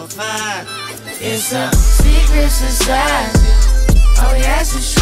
level 5. It's a secret society. Oh, yes, it's true.